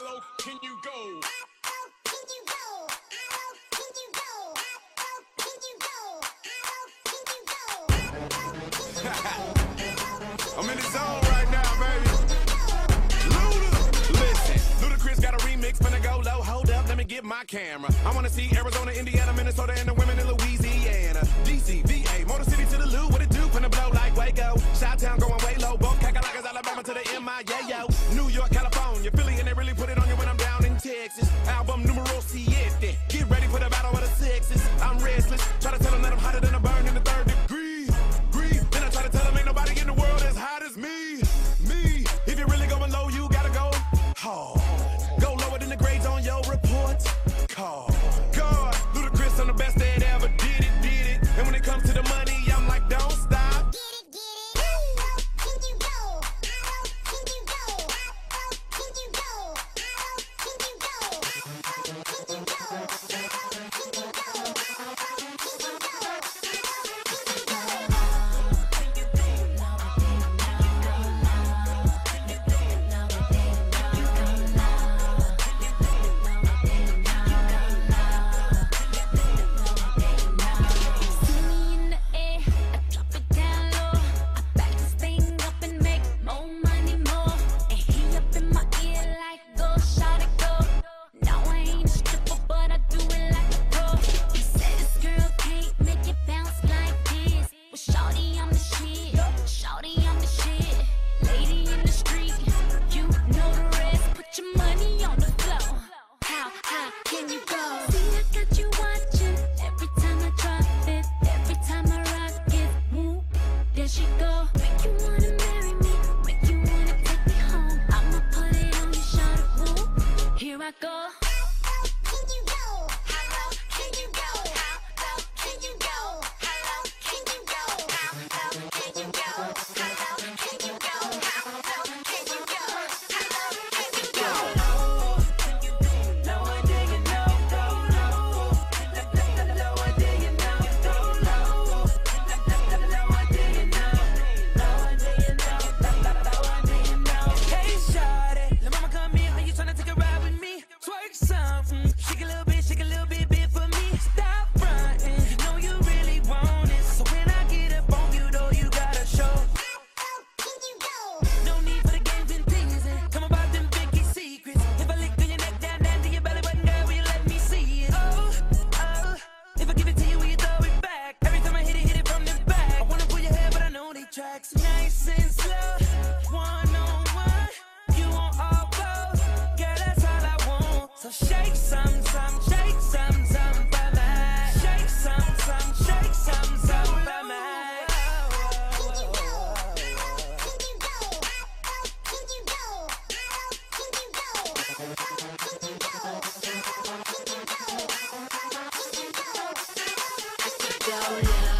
low can you go? I'm in the zone right now, baby. Luda, listen. Ludacris got a remix, finna go low. Hold up, let me get my camera. I wanna see Arizona, Indiana, Minnesota, and the women in Louisiana. DC, VA. Yeah. now.